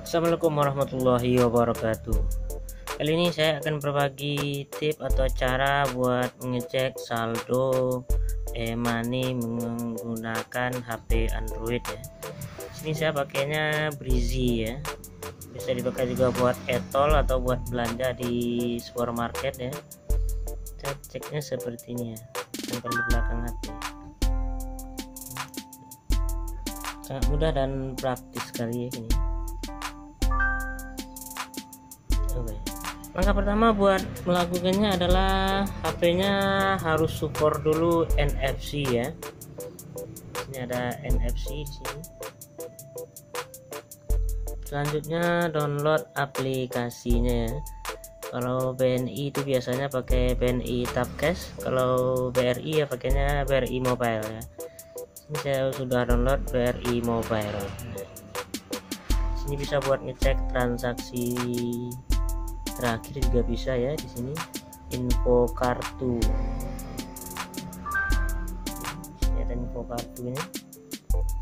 Assalamualaikum warahmatullahi wabarakatuh. Kali ini saya akan berbagi tip atau cara buat mengecek saldo e-money menggunakan HP Android ya. Sini saya pakainya Breezy ya. Bisa dipakai juga buat etol atau buat belanja di supermarket ya. Kita ceknya seperti ini ya Tempel di belakang HP sangat mudah dan praktis sekali ya ini Oke. Langkah pertama buat melakukannya adalah HP-nya harus support dulu NFC ya. Ini ada NFC sini. Selanjutnya download aplikasinya ya. Kalau BNI itu biasanya pakai BNI Tapcash, kalau BRI ya pakainya BRI Mobile ya. Ini saya sudah download BRI Mobile. Sini bisa buat ngecek transaksi terakhir juga bisa ya di sini. Info kartu. Sini ada info kartunya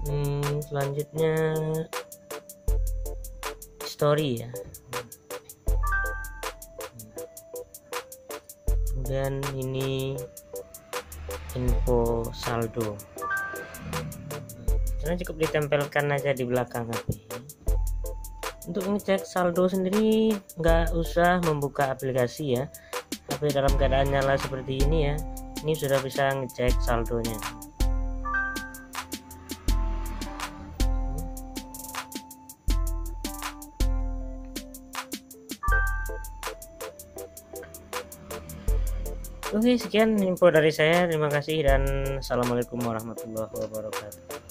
hmm, selanjutnya story ya. Kemudian ini info saldo karena cukup ditempelkan aja di belakang HP untuk ngecek saldo sendiri nggak usah membuka aplikasi ya. Tapi dalam keadaan nyala seperti ini ya ini sudah bisa ngecek saldonya Oke sekian info dari saya. Terima kasih dan assalamualaikum warahmatullahi wabarakatuh